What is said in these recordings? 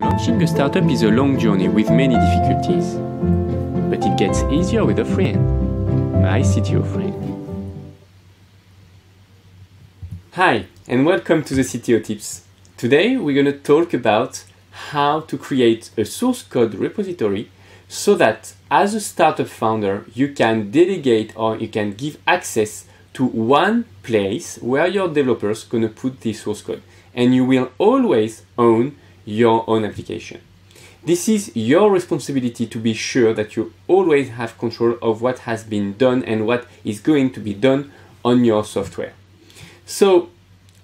Launching a startup is a long journey with many difficulties. But it gets easier with a friend, my CTO friend. Hi, and welcome to the CTO Tips. Today we're going to talk about how to create a source code repository so that as a startup founder you can delegate or you can give access to one place where your developers going to put the source code and you will always own your own application. This is your responsibility to be sure that you always have control of what has been done and what is going to be done on your software. So,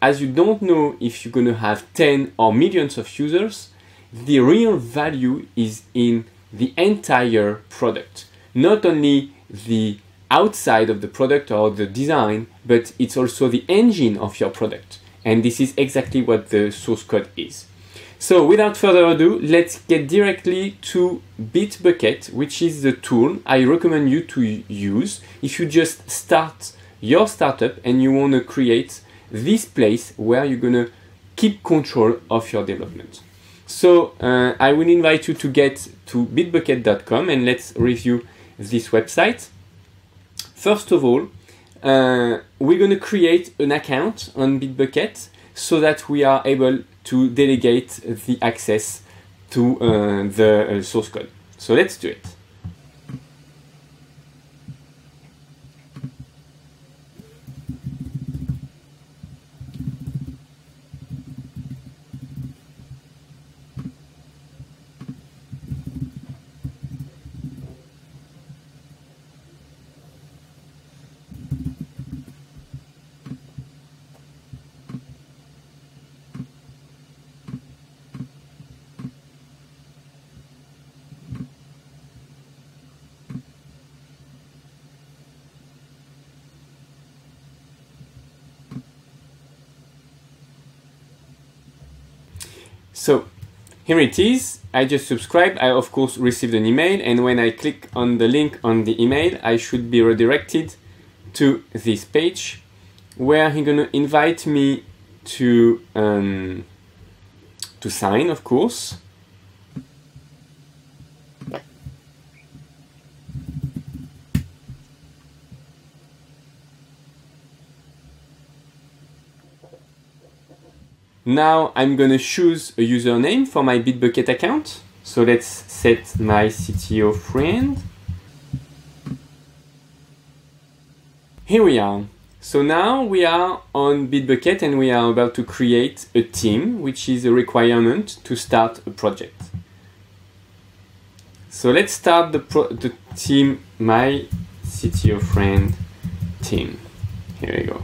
as you don't know if you're going to have 10 or millions of users, the real value is in the entire product, not only the outside of the product or the design, but it's also the engine of your product. And this is exactly what the source code is. So without further ado, let's get directly to Bitbucket, which is the tool I recommend you to use if you just start your startup and you want to create this place where you're going to keep control of your development. So uh, I will invite you to get to bitbucket.com and let's review this website. First of all, uh, we're going to create an account on Bitbucket so that we are able to delegate the access to uh, the uh, source code. So let's do it. So here it is. I just subscribed. I of course received an email and when I click on the link on the email, I should be redirected to this page where he's gonna invite me to um, to sign, of course. Now I'm gonna choose a username for my Bitbucket account. So let's set my CTO friend. Here we are. So now we are on Bitbucket and we are about to create a team, which is a requirement to start a project. So let's start the, the team, my CTO friend team. Here we go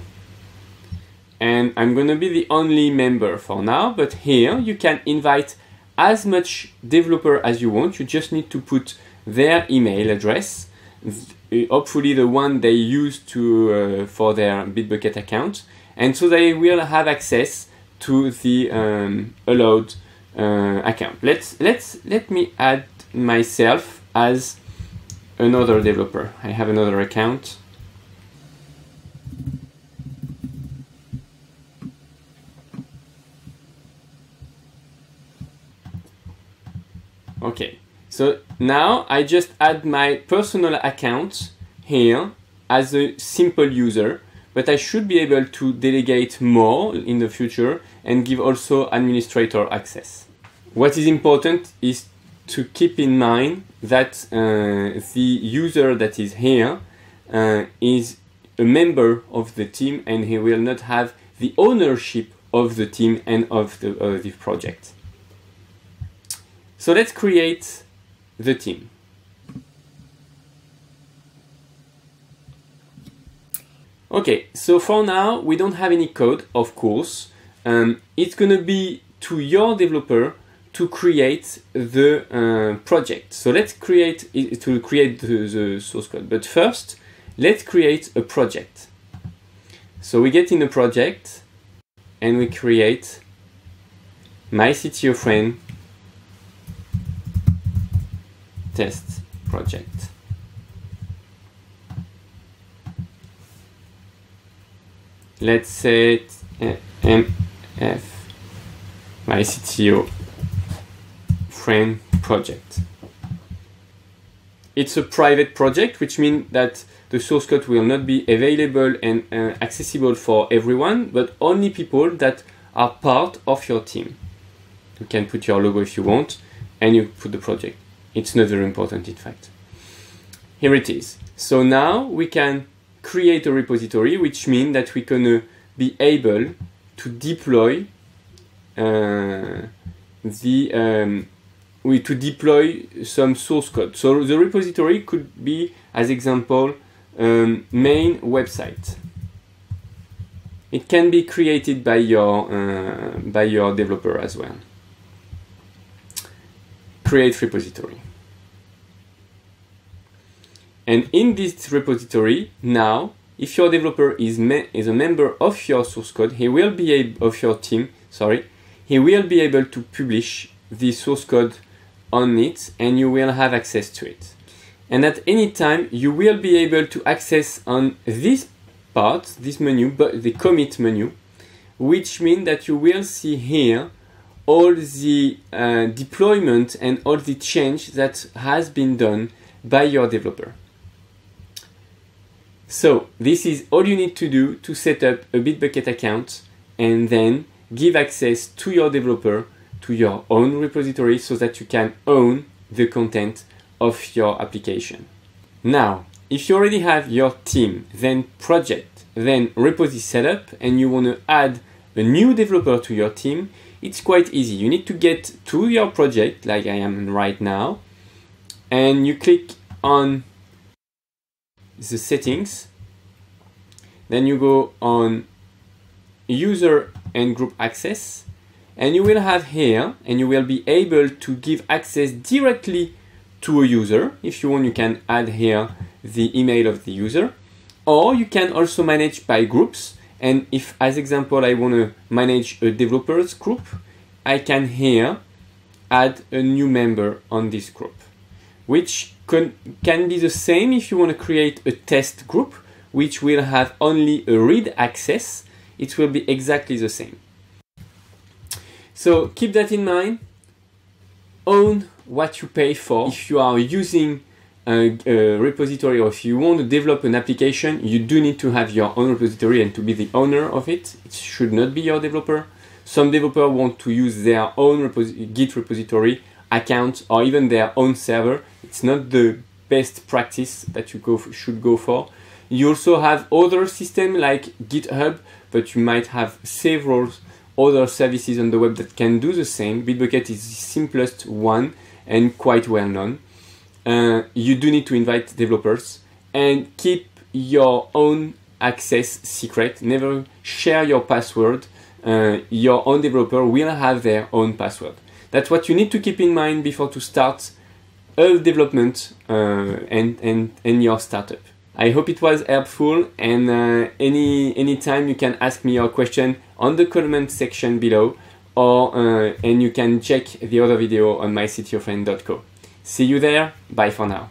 and I'm going to be the only member for now, but here you can invite as much developer as you want. You just need to put their email address, uh, hopefully the one they use to uh, for their Bitbucket account, and so they will have access to the um, allowed uh, account. Let's let's let me add myself as another developer. I have another account. So now I just add my personal account here as a simple user, but I should be able to delegate more in the future and give also administrator access. What is important is to keep in mind that uh, the user that is here uh, is a member of the team and he will not have the ownership of the team and of the, uh, the project. So let's create the team. Okay, so for now, we don't have any code, of course. Um, it's gonna be to your developer to create the uh, project. So let's create, it, to create the, the source code. But first, let's create a project. So we get in a project and we create my CTO friend test project. Let's set MF my CTO friend project. It's a private project, which means that the source code will not be available and uh, accessible for everyone, but only people that are part of your team. You can put your logo if you want, and you put the project. It's not very important, in fact. Here it is. So now we can create a repository, which means that we're gonna be able to deploy uh, the um, we to deploy some source code. So the repository could be, as example, um, main website. It can be created by your uh, by your developer as well. Create repository. And in this repository, now, if your developer is, is a member of your source code, he will be able, of your team, sorry, he will be able to publish the source code on it and you will have access to it. And at any time, you will be able to access on this part, this menu, but the commit menu, which means that you will see here all the uh, deployment and all the change that has been done by your developer. So this is all you need to do to set up a Bitbucket account and then give access to your developer to your own repository so that you can own the content of your application. Now, if you already have your team, then project, then repository setup, and you want to add a new developer to your team, it's quite easy. You need to get to your project, like I am right now, and you click on the settings. Then you go on user and group access and you will have here and you will be able to give access directly to a user. If you want, you can add here the email of the user or you can also manage by groups. And if, as example, I want to manage a developers group, I can here add a new member on this group, which can, can be the same if you want to create a test group, which will have only a read access. It will be exactly the same. So keep that in mind. Own what you pay for. If you are using a, a, repository or if you want to develop an application, you do need to have your own repository and to be the owner of it. It should not be your developer. Some developers want to use their own repos- Git repository account or even their own server. It's not the best practice that you go should go for. You also have other systems like GitHub, but you might have several other services on the web that can do the same. Bitbucket is the simplest one and quite well known. Uh, you do need to invite developers and keep your own access secret. Never share your password. Uh, your own developer will have their own password. That's what you need to keep in mind before to start a development uh, and, and, and your startup. I hope it was helpful and uh, any anytime you can ask me your question on the comment section below or uh, and you can check the other video on myctofriend.co. See you there. Bye for now.